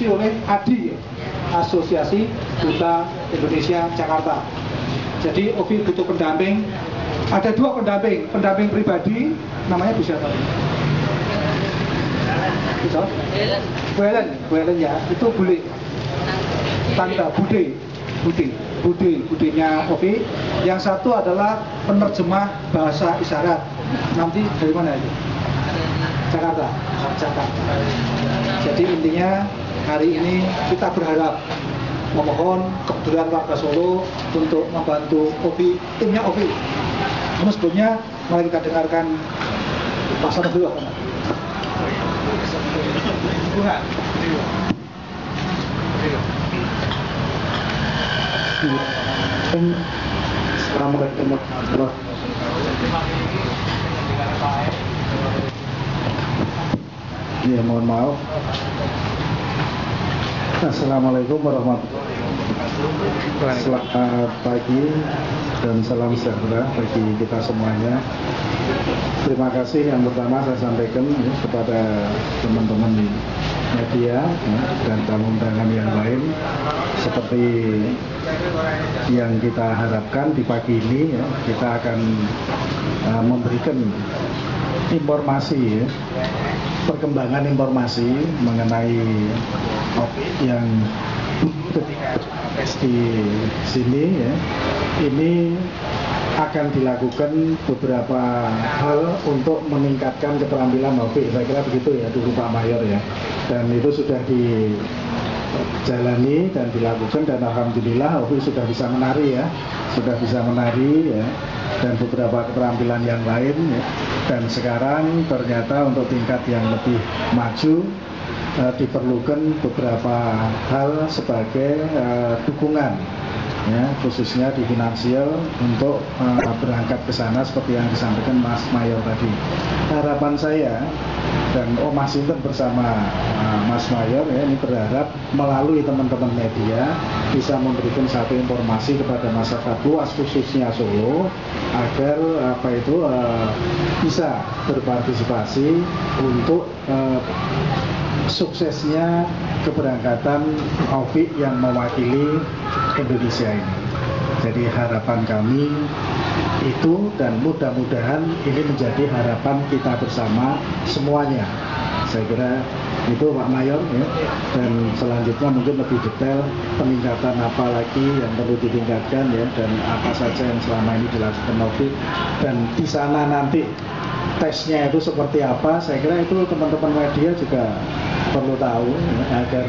diurusi oleh ADI, Asosiasi Duta Indonesia Jakarta. Jadi Ovi butuh pendamping. Ada dua pendamping, pendamping pribadi, namanya bisa apa? Bisa? Bu Helen, Bu ya, itu boleh. Tante Bude, Bude, Bude, Budenya Ovi. Yang satu adalah penerjemah bahasa isyarat. Nanti dari mana itu? Jakarta, Jakarta. Jadi intinya hari ini kita berharap memohon kebetulan warga Solo untuk membantu Ovi, timnya Ovi. Namun sebelumnya mari kita dengarkan. Assalamualaikum warahmatullahi Ya mohon maaf Assalamualaikum warahmatullahi wabarakatuh. Selamat pagi dan salam sejahtera bagi kita semuanya. Terima kasih yang pertama saya sampaikan kepada teman-teman di media ya, dan tamu undangan yang lain. Seperti yang kita harapkan di pagi ini ya, kita akan uh, memberikan informasi ya, perkembangan informasi mengenai yang di sini ya ini akan dilakukan beberapa hal untuk meningkatkan keterampilan Novi. Saya kira begitu ya dulu Pak Mayor ya. Dan itu sudah dijalani dan dilakukan dan alhamdulillah Novi sudah bisa menari ya. Sudah bisa menari ya dan beberapa keterampilan yang lain ya. Dan sekarang ternyata untuk tingkat yang lebih maju uh, diperlukan beberapa hal sebagai uh, dukungan ya khususnya di finansial untuk uh, berangkat ke sana seperti yang disampaikan Mas Mayor tadi. Harapan saya dan Om Mas Inten bersama uh, Mas Mayor ya ini berharap melalui teman-teman media bisa memberikan satu informasi kepada masyarakat luas khususnya Solo agar apa itu uh, bisa berpartisipasi untuk uh, suksesnya keberangkatan Taufik yang mewakili Indonesia ini. Jadi harapan kami itu dan mudah-mudahan ini menjadi harapan kita bersama semuanya. Saya kira itu Pak Mayor ya. Dan selanjutnya mungkin lebih detail peningkatan apa lagi yang perlu ditingkatkan ya dan apa saja yang selama ini dilakukan Taufik dan di sana nanti tesnya itu seperti apa saya kira itu teman-teman media juga perlu tahu agar